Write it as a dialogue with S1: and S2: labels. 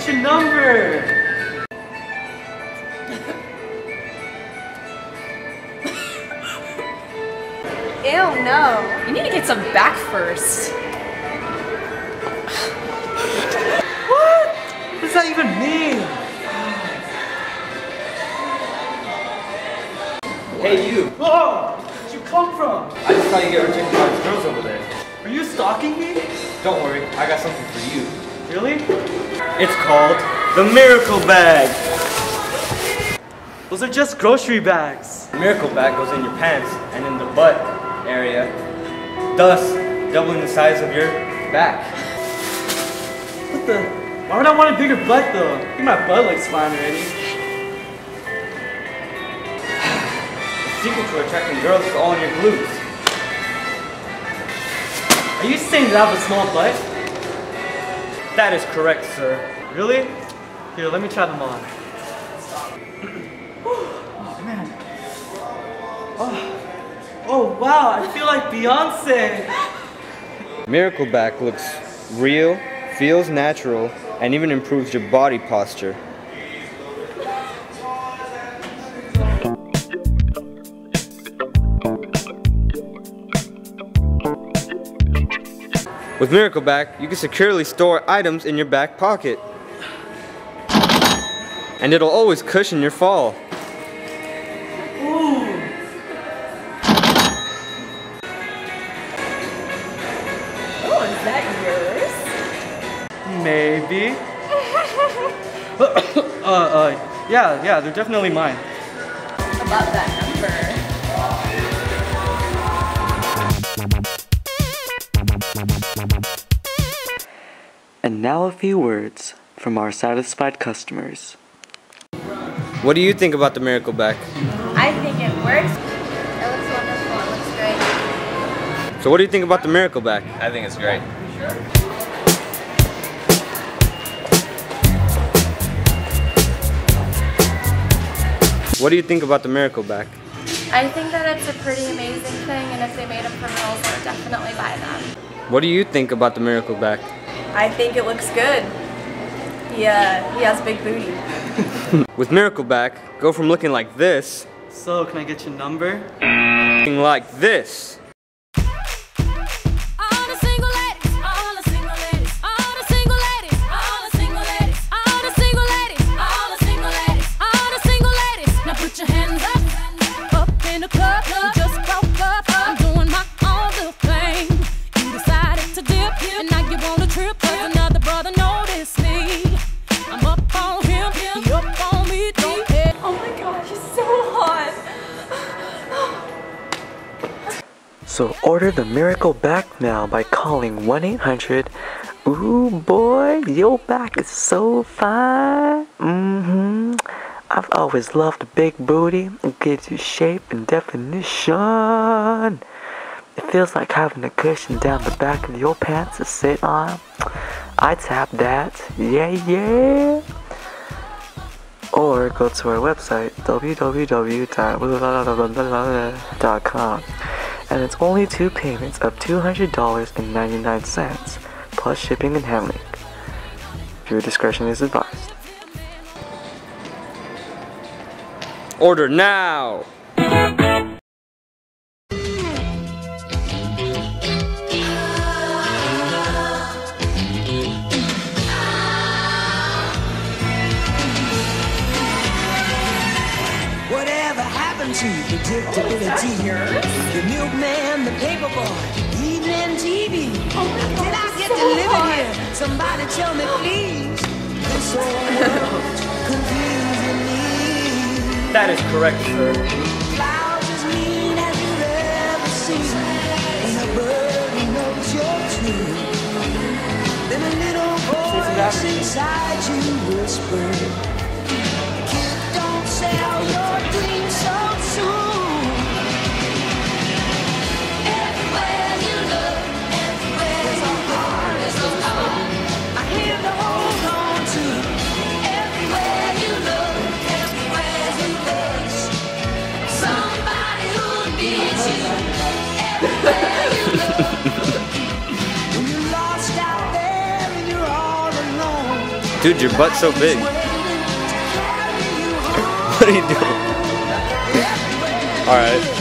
S1: get your number?
S2: Ew, no.
S3: You need to get some back first.
S1: What? What does that even mean?
S4: Hey you!
S1: Oh, where'd you come from?
S4: I just saw you get rejected by those girls over there.
S1: Are you stalking me?
S4: Don't worry, I got something for you.
S1: Really? It's called the Miracle Back. Those are just grocery bags.
S4: The miracle back goes in your pants and in the butt area, thus doubling the size of your back.
S1: What the? Why would I want a bigger butt though? I think my butt looks fine already.
S4: The secret to attracting girls is all in your glutes.
S1: Are you saying that I have a small butt?
S4: That is correct, sir.
S1: Really? Here, let me try them on. oh man. Oh. oh wow, I feel like Beyonce.
S4: Miracle back looks real, feels natural, and even improves your body posture. With Miracle Back, you can securely store items in your back pocket. And it'll always cushion your fall.
S1: Ooh.
S3: Oh, is that yours?
S1: Maybe. uh, uh, yeah, yeah, they're definitely mine.
S3: About that
S5: And now a few words from our satisfied customers.
S4: What do you think about the Miracle Back?
S2: I think it works. It looks wonderful. It looks great.
S4: So what do you think about the Miracle Back?
S6: I think it's great.
S4: What do you think about the Miracle Back?
S2: I think that it's a pretty amazing thing, and if they made them for girls, I would definitely buy them.
S4: What do you think about the Miracle Back?
S3: I think it looks good. He, uh, he has big booty.
S4: With Miracle Back, go from looking like this,
S1: So, can I get your number?
S4: looking like this.
S7: All the single ladies, all the single ladies, all the single ladies, all the single ladies, all the single ladies, all the single ladies, all the single ladies. Now put your hands up, up in the club.
S3: So
S5: order the Miracle Back now by calling 1 800. Ooh boy, your back is so fine. Mm hmm. I've always loved a big booty. It gives you shape and definition. It feels like having a cushion down the back of your pants to sit on. I tap that. Yeah, yeah. Or go to our website www.com and it's only two payments of $200.99 plus shipping and handling. Viewer discretion is advised.
S4: Order now!
S8: Whatever happened to predictability? The milkman, the paperboy, evening TV. Did I get delivered here? Somebody tell me, please. This whole world's confusing me.
S4: That is correct, sir.
S8: Clouds as mean as you've ever seen. And a bird who knows you're true. Then a little voice inside you whispered. Kid, don't sell your dreams Dude, your butt's so big. What are you doing? Alright.